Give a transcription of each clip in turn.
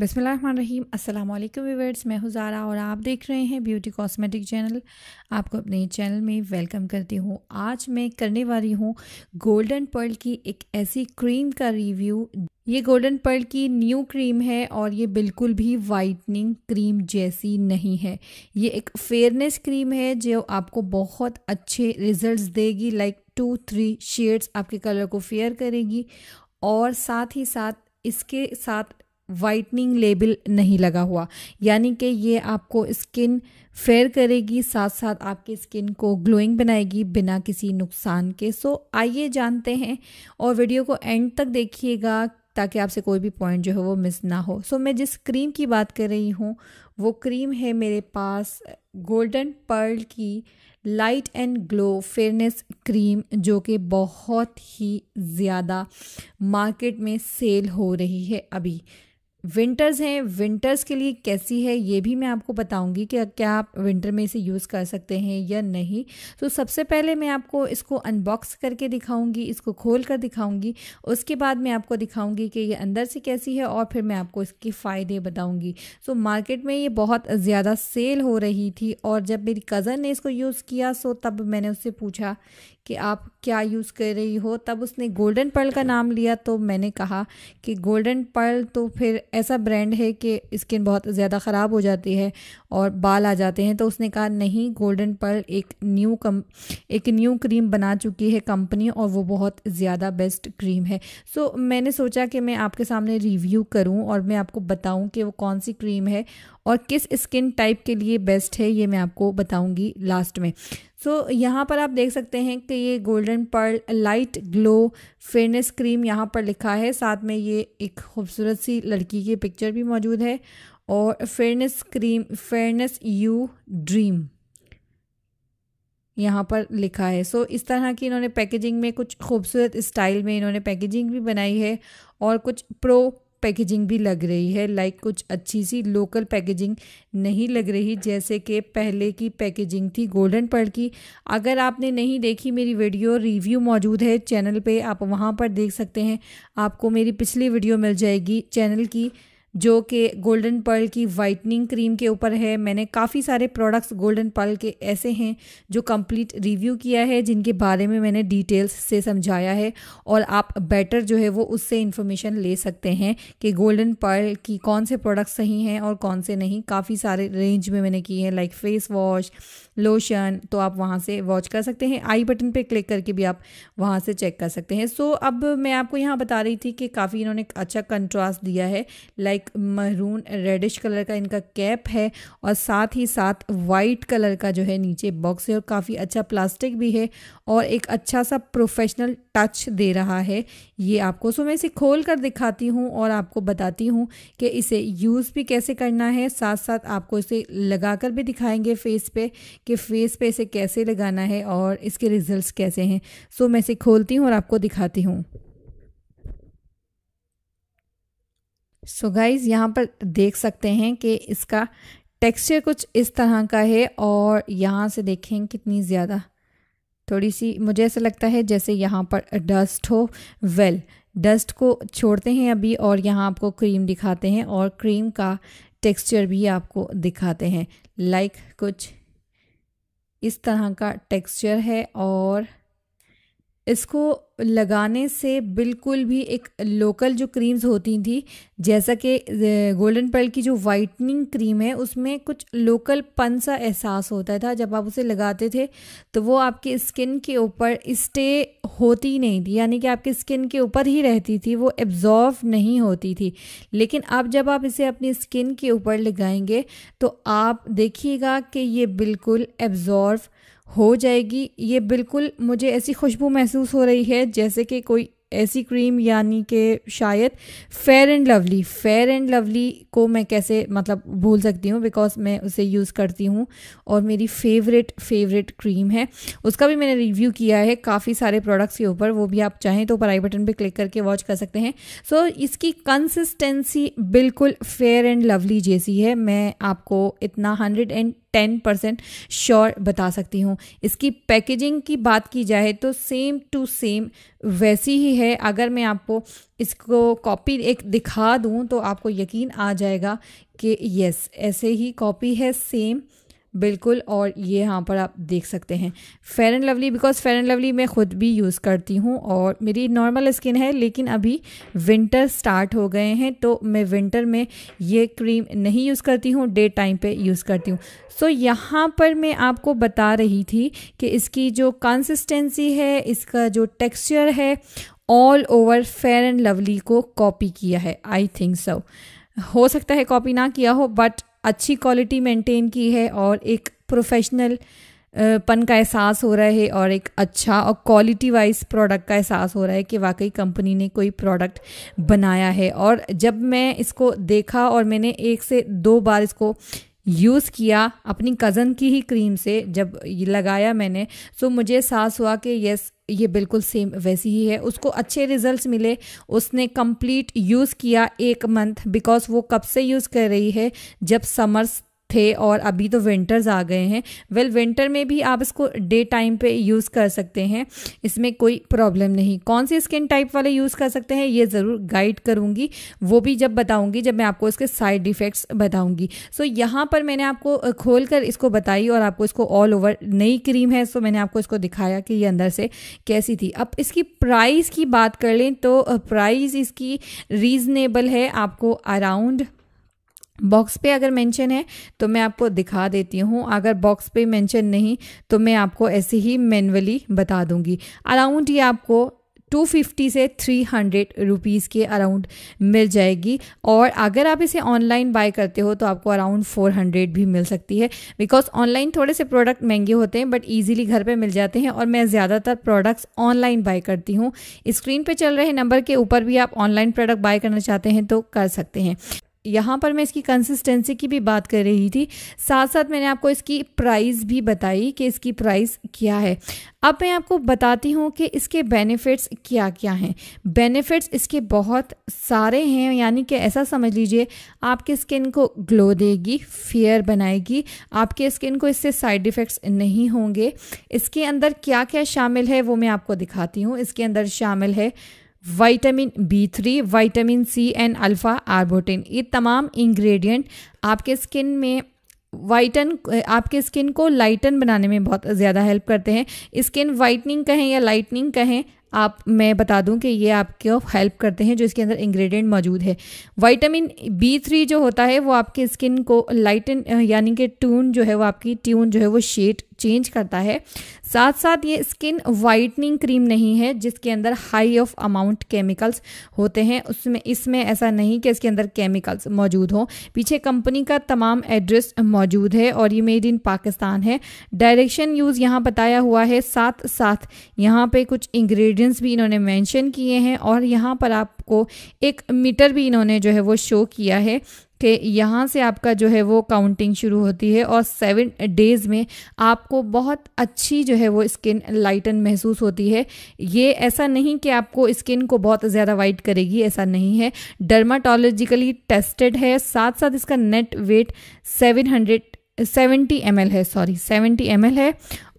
बिसमीम अस्सलाम व्यूवर्स मैं हुज़ारा और आप देख रहे हैं ब्यूटी कॉस्मेटिक चैनल। आपको अपने चैनल में वेलकम करती हूँ। आज मैं करने वाली हूँ गोल्डन पर्ल की एक ऐसी क्रीम का रिव्यू। ये गोल्डन पर्ल की न्यू क्रीम है और ये बिल्कुल भी वाइटनिंग क्रीम जैसी नहीं है। ये एक फेयरनेस क्रीम है जो आपको बहुत अच्छे रिजल्ट्स देगी, लाइक टू थ्री शेड्स आपके कलर को फेयर करेगी और साथ ही साथ इसके साथ वाइटनिंग लेबल नहीं लगा हुआ। यानी कि ये आपको स्किन फेयर करेगी साथ साथ आपकी स्किन को ग्लोइंग बनाएगी बिना किसी नुकसान के। सो आइए जानते हैं और वीडियो को एंड तक देखिएगा ताकि आपसे कोई भी पॉइंट जो है वो मिस ना हो। सो मैं जिस क्रीम की बात कर रही हूँ, वो क्रीम है मेरे पास गोल्डन पर्ल की light and glow fairness cream जो कि बहुत ही ज़्यादा मार्केट में सेल हो रही है अभी। विंटर्स हैं विंटर्स के लिए कैसी है, ये भी मैं आपको बताऊँगी कि क्या आप विंटर में इसे यूज़ कर सकते हैं या नहीं। तो सबसे पहले मैं आपको इसको अनबॉक्स करके दिखाऊँगी, इसको खोल कर दिखाऊँगी। उसके बाद मैं आपको दिखाऊँगी कि ये अंदर से कैसी है और फिर मैं आपको इसके फ़ायदे बताऊँगी। सो मार्केट में ये बहुत ज़्यादा सेल हो रही थी और जब मेरी कज़न ने इसको यूज़ किया सो तब मैंने उससे पूछा कि आप क्या यूज़ कर रही हो? तब उसने गोल्डन पर्ल का नाम लिया तो मैंने कहा कि गोल्डन पर्ल तो फिर ऐसा ब्रांड है कि स्किन बहुत ज़्यादा ख़राब हो जाती है और बाल आ जाते हैं। तो उसने कहा, नहीं गोल्डन पर्ल एक न्यू कम एक न्यू क्रीम बना चुकी है कंपनी और वो बहुत ज़्यादा बेस्ट क्रीम है। सो मैंने सोचा कि मैं आपके सामने रिव्यू करूँ और मैं आपको बताऊँ कि वो कौन सी क्रीम है और किस स्किन टाइप के लिए बेस्ट है ये मैं आपको बताऊँगी लास्ट में। सो so, यहाँ पर आप देख सकते हैं कि ये Golden Pearl light glow fairness cream यहाँ पर लिखा है। साथ में ये एक खूबसूरत सी लड़की की पिक्चर भी मौजूद है और fairness cream fairness you dream यहाँ पर लिखा है। सो so, इस तरह की इन्होंने पैकेजिंग में कुछ खूबसूरत स्टाइल में इन्होंने पैकेजिंग भी बनाई है और कुछ प्रो पैकेजिंग भी लग रही है लाइक कुछ अच्छी सी लोकल पैकेजिंग नहीं लग रही, जैसे कि पहले की पैकेजिंग थी गोल्डन पर्ल की। अगर आपने नहीं देखी मेरी वीडियो रिव्यू मौजूद है चैनल पे, आप वहाँ पर देख सकते हैं। आपको मेरी पिछली वीडियो मिल जाएगी चैनल की। जो कि गोल्डन पर्ल की वाइटनिंग क्रीम के ऊपर है। मैंने काफ़ी सारे प्रोडक्ट्स गोल्डन पर्ल के ऐसे हैं जो कंप्लीट रिव्यू किया है जिनके बारे में मैंने डिटेल्स से समझाया है और आप बेटर जो है वो उससे इन्फॉर्मेशन ले सकते हैं कि गोल्डन पर्ल की कौन से प्रोडक्ट्स सही हैं और कौन से नहीं। काफ़ी सारे रेंज में मैंने किए हैं लाइक फेस वॉश लोशन तो आप वहाँ से वॉच कर सकते हैं। आई बटन पर क्लिक करके भी आप वहाँ से चेक कर सकते हैं। सो so, अब मैं आपको यहाँ बता रही थी कि काफ़ी इन्होंने अच्छा कंट्रास्ट दिया है लाइक मरून रेडिश कलर का इनका कैप है और साथ ही साथ वाइट कलर का जो है नीचे बॉक्स है और काफ़ी अच्छा प्लास्टिक भी है और एक अच्छा सा प्रोफेशनल टच दे रहा है। ये आपको सो मैं इसे खोल कर दिखाती हूँ और आपको बताती हूँ कि इसे यूज़ भी कैसे करना है। साथ साथ आपको इसे लगा कर भी दिखाएँगे फेस पे कि फेस पे इसे कैसे लगाना है और इसके रिज़ल्ट कैसे हैं। सो मैं इसे खोलती हूँ और आपको दिखाती हूँ। सो गाइज़ यहाँ पर देख सकते हैं कि इसका टेक्सचर कुछ इस तरह का है और यहाँ से देखें कितनी ज़्यादा। थोड़ी सी मुझे ऐसा लगता है जैसे यहाँ पर डस्ट हो। वेल well, डस्ट को छोड़ते हैं अभी और यहाँ आपको क्रीम दिखाते हैं और क्रीम का टेक्सचर भी आपको दिखाते हैं। लाइक like कुछ इस तरह का टेक्सचर है और इसको लगाने से बिल्कुल भी एक लोकल जो क्रीम्स होती थी, जैसा कि गोल्डन पर्ल की जो वाइटनिंग क्रीम है, उसमें कुछ लोकल पन सा एहसास होता था। जब आप उसे लगाते थे तो वो आपकी स्किन के ऊपर स्टे होती नहीं थी, यानी कि आपकी स्किन के ऊपर ही रहती थी, वो एब्जॉर्व नहीं होती थी। लेकिन अब जब आप इसे अपनी स्किन के ऊपर लगाएँगे तो आप देखिएगा कि ये बिल्कुल एब्जॉर्व हो जाएगी। ये बिल्कुल मुझे ऐसी खुशबू महसूस हो रही है जैसे कि कोई ऐसी क्रीम यानी कि शायद Fair and Lovely Fair and Lovely को मैं कैसे मतलब भूल सकती हूँ बिकॉज़ मैं उसे यूज़ करती हूँ और मेरी फेवरेट फेवरेट क्रीम है। उसका भी मैंने रिव्यू किया है काफ़ी सारे प्रोडक्ट्स के ऊपर वो भी आप चाहें तो ऊपर आई बटन पे क्लिक करके वॉच कर सकते हैं। सो so, इसकी कंसिस्टेंसी बिल्कुल फेयर एंड लवली जैसी है। मैं आपको इतना hundred and ten percent sure बता सकती हूँ। इसकी पैकेजिंग की बात की जाए तो सेम टू सेम वैसी ही है। अगर मैं आपको इसको कॉपी एक दिखा दूँ तो आपको यकीन आ जाएगा कि यस ऐसे ही कॉपी है सेम बिल्कुल और ये यहाँ पर आप देख सकते हैं। Fair and Lovely because Fair and Lovely मैं ख़ुद भी यूज़ करती हूँ और मेरी नॉर्मल स्किन है लेकिन अभी विंटर स्टार्ट हो गए हैं तो मैं विंटर में ये क्रीम नहीं यूज़ करती हूँ डे टाइम पे यूज़ करती हूँ। सो so, यहाँ पर मैं आपको बता रही थी कि इसकी जो कंसिस्टेंसी है इसका जो टेक्सचर है all over Fair and Lovely को कॉपी किया है आई थिंक सो हो सकता है कॉपी ना किया हो बट अच्छी क्वालिटी मेंटेन की है और एक प्रोफेशनल पन का एहसास हो रहा है और एक अच्छा और क्वालिटी वाइज प्रोडक्ट का एहसास हो रहा है कि वाकई कंपनी ने कोई प्रोडक्ट बनाया है। और जब मैं इसको देखा और मैंने एक से दो बार इसको यूज़ किया अपनी कज़न की ही क्रीम से, जब लगाया मैंने तो मुझे एहसास हुआ कि यस ये बिल्कुल सेम वैसी ही है। उसको अच्छे रिजल्ट्स मिले। उसने कंप्लीट यूज़ किया एक मंथ बिकॉज़ वो कब से यूज़ कर रही है? जब समर्स थे और अभी तो विंटर्स आ गए हैं। वेल well, विंटर में भी आप इसको डे टाइम पे यूज़ कर सकते हैं। इसमें कोई प्रॉब्लम नहीं। कौन से स्किन टाइप वाले यूज़ कर सकते हैं ये ज़रूर गाइड करूँगी। वो भी जब बताऊँगी जब मैं आपको इसके साइड इफ़ेक्ट्स बताऊँगी। सो so, यहाँ पर मैंने आपको खोल कर इसको बताई और आपको इसको ऑल ओवर नई क्रीम है सो so मैंने आपको इसको दिखाया कि ये अंदर से कैसी थी। अब इसकी प्राइस की बात कर लें तो प्राइस इसकी रीज़नेबल है आपको अराउंड बॉक्स पे अगर मेंशन है तो मैं आपको दिखा देती हूँ। अगर बॉक्स पे मेंशन नहीं तो मैं आपको ऐसे ही मैनुअली बता दूँगी। अराउंड ये आपको 250 से 300 हंड्रेड रुपीज़ के अराउंड मिल जाएगी। और अगर आप इसे ऑनलाइन बाय करते हो तो आपको अराउंड 400 भी मिल सकती है। बिकॉज़ ऑनलाइन थोड़े से प्रोडक्ट महँगे होते हैं, बट इजीली घर पे मिल जाते हैं। और मैं ज़्यादातर प्रोडक्ट्स ऑनलाइन बाय करती हूँ। स्क्रीन पे चल रहे नंबर के ऊपर भी आप ऑनलाइन प्रोडक्ट बाय करना चाहते हैं तो कर सकते हैं। यहाँ पर मैं इसकी कंसिस्टेंसी की भी बात कर रही थी। साथ साथ मैंने आपको इसकी प्राइस भी बताई कि इसकी प्राइस क्या है। अब मैं आपको बताती हूँ कि इसके बेनिफिट्स क्या क्या हैं। बेनिफिट्स इसके बहुत सारे हैं, यानी कि ऐसा समझ लीजिए, आपके स्किन को ग्लो देगी फेयर बनाएगी। आपके स्किन को इससे साइड इफ़ेक्ट्स नहीं होंगे। इसके अंदर क्या क्या शामिल है वो मैं आपको दिखाती हूँ। इसके अंदर शामिल है vitamin B three vitamin C and alpha arbutin ये तमाम इंग्रेडिएंट आपके स्किन में वाइटन आपके स्किन को लाइटन बनाने में बहुत ज़्यादा हेल्प करते हैं। स्किन वाइटनिंग कहें या लाइटनिंग कहें, आप, मैं बता दूँ कि ये आपको हेल्प करते हैं, जो इसके अंदर इंग्रेडिएंट मौजूद है। विटामिन बी थ्री जो होता है, वो आपके स्किन को लाइटन यानी कि ट्यून जो है, वो आपकी ट्यून जो है, वो शेड चेंज करता है। साथ साथ ये स्किन वाइटनिंग क्रीम नहीं है, जिसके अंदर हाई ऑफ़ अमाउंट केमिकल्स होते हैं। उसमें, इसमें ऐसा नहीं कि इसके अंदर केमिकल्स मौजूद हों। पीछे कंपनी का तमाम एड्रेस मौजूद है और ये मेड इन पाकिस्तान है। डायरेक्शन यूज़ यहाँ बताया हुआ है, साथ साथ यहाँ पे कुछ इंग्रेडिएंट्स भी इन्होंने मेंशन किए हैं और यहाँ पर आपको एक मीटर भी इन्होंने जो है वो शो किया है। कि यहाँ से आपका जो है वो काउंटिंग शुरू होती है और सेवन डेज़ में आपको बहुत अच्छी जो है वो स्किन लाइटन महसूस होती है। ये ऐसा नहीं कि आपको स्किन को बहुत ज़्यादा वाइट करेगी, ऐसा नहीं है। डर्माटोलॉजिकली टेस्टेड है साथ साथ इसका net weight seven hundred seventy M है सॉरी सेवेंटी एम है।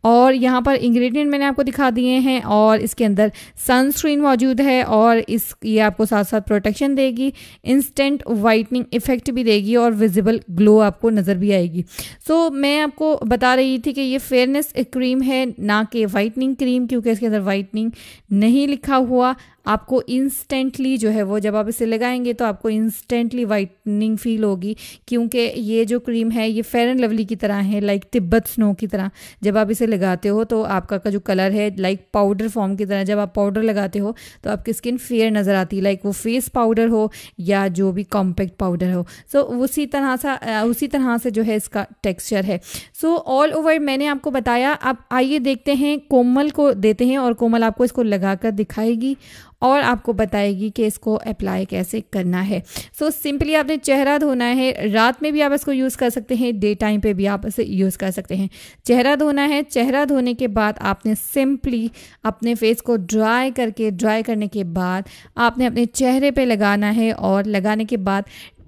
और यहाँ पर इंग्रेडिएंट मैंने आपको दिखा दिए हैं और इसके अंदर सनस्क्रीन मौजूद है और इस ये आपको साथ साथ प्रोटेक्शन देगी इंस्टेंट वाइटनिंग इफ़ेक्ट भी देगी और विजिबल ग्लो आपको नज़र भी आएगी। सो so, मैं आपको बता रही थी कि ये फेयरनेस क्रीम है ना कि वाइटनिंग क्रीम क्योंकि इसके अंदर वाइटनिंग नहीं लिखा हुआ। आपको इंस्टेंटली जो है वो जब आप इसे लगाएँगे तो आपको इंस्टेंटली वाइटनिंग फील होगी क्योंकि ये जो क्रीम है ये फेयर एंड लवली की तरह है लाइक तिब्बत स्नो की तरह। जब आप इसे लगाते हो तो आपका का जो कलर है लाइक पाउडर फॉर्म की तरह जब आप पाउडर लगाते हो तो आपकी स्किन फेयर नज़र आती है लाइक वो फेस पाउडर हो या जो भी कॉम्पैक्ट पाउडर हो। सो so, उसी तरह सा उसी तरह से जो है इसका टेक्स्चर है। सो ऑल ओवर मैंने आपको बताया अब आइए देखते हैं कोमल को देते हैं और कोमल आपको इसको लगाकर दिखाएगी। और आपको बताएगी कि इसको अप्लाई कैसे करना है। सो so, सिंपली आपने चेहरा धोना है। रात में भी आप इसको यूज़ कर सकते हैं डे टाइम पे भी आप इसे यूज़ कर सकते हैं। चेहरा धोना है। चेहरा धोने के बाद आपने सिंपली अपने फेस को ड्राई करके ड्राई करने के बाद आपने अपने चेहरे पे लगाना है और लगाने के बाद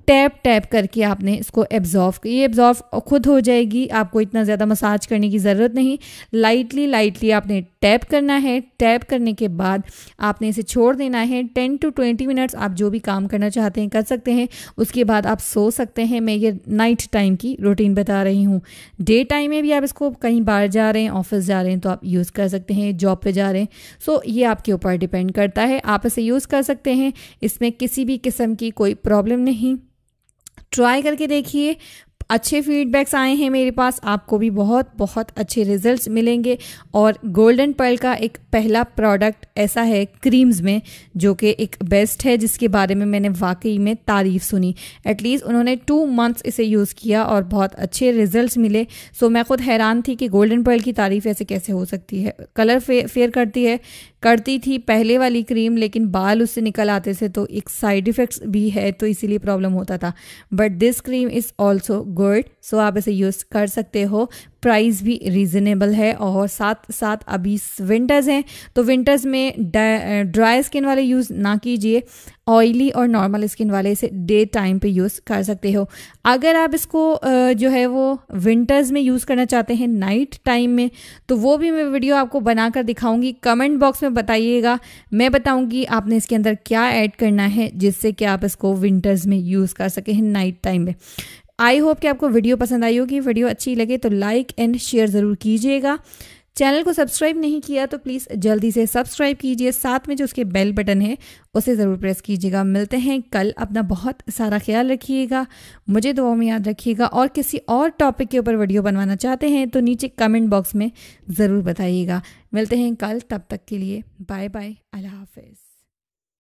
टैप टैप करके आपने इसको एब्जॉर्व ये एब्जॉर्व खुद हो जाएगी, आपको इतना ज़्यादा मसाज करने की ज़रूरत नहीं। लाइटली लाइटली आपने टैप करना है। टैप करने के बाद आपने इसे छोड़ देना है। टेन टू ट्वेंटी मिनट्स आप जो भी काम करना चाहते हैं, कर सकते हैं। उसके बाद आप सो सकते हैं। मैं ये नाइट टाइम की रूटीन बता रही हूँ। डे टाइम में भी आप इसको कहीं बाहर जा रहे हैं ऑफ़िस जा रहे हैं तो आप यूज़ कर सकते हैं। जॉब पर जा रहे हैं। सो ये आपके ऊपर डिपेंड करता है। आप इसे यूज़ कर सकते हैं। इसमें किसी भी किस्म की कोई प्रॉब्लम नहीं। ट्राई करके देखिए। अच्छे फीडबैक्स आए हैं मेरे पास। आपको भी बहुत बहुत अच्छे रिजल्ट्स मिलेंगे। और गोल्डन पर्ल का एक पहला प्रोडक्ट ऐसा है क्रीम्स में जो कि एक बेस्ट है जिसके बारे में मैंने वाकई में तारीफ़ सुनी। एटलीस्ट उन्होंने टू मंथ्स इसे यूज़ किया और बहुत अच्छे रिजल्ट्स मिले। सो मैं खुद हैरान थी कि गोल्डन पर्ल की तारीफ़ ऐसे कैसे हो सकती है। कलर फे, फेयर करती है करती थी पहले वाली क्रीम लेकिन बाल उससे निकल आते थे तो एक साइड इफ़ेक्ट्स भी है तो इसीलिए प्रॉब्लम होता था। But this cream is also good so आप इसे यूज़ कर सकते हो। प्राइस भी रीज़नेबल है और साथ साथ अभी विंटर्स हैं तो विंटर्स में ड्राई स्किन वाले यूज़ ना कीजिए। ऑयली और नॉर्मल स्किन वाले इसे डे टाइम पे यूज़ कर सकते हो। अगर आप इसको जो है वो विंटर्स में यूज़ करना चाहते हैं नाइट टाइम में तो वो भी मैं वीडियो आपको बनाकर दिखाऊँगी। कमेंट बॉक्स में बताइएगा। मैं बताऊँगी आपने इसके अंदर क्या ऐड करना है, जिससे कि आप इसको विंटर्स में यूज़ कर सकें नाइट टाइम में। आई होप कि आपको वीडियो पसंद आई होगी। वीडियो अच्छी लगे तो लाइक एंड शेयर ज़रूर कीजिएगा। चैनल को सब्सक्राइब नहीं किया तो प्लीज़ जल्दी से सब्सक्राइब कीजिए। साथ में जो उसके बेल बटन है, उसे ज़रूर प्रेस कीजिएगा। मिलते हैं कल। अपना बहुत सारा ख्याल रखिएगा। मुझे दुआ में याद रखिएगा। और किसी और टॉपिक के ऊपर वीडियो बनवाना चाहते हैं तो नीचे कमेंट बॉक्स में ज़रूर बताइएगा। मिलते हैं कल। तब तक के लिए बाय बाय अल्लाह हाफिज़।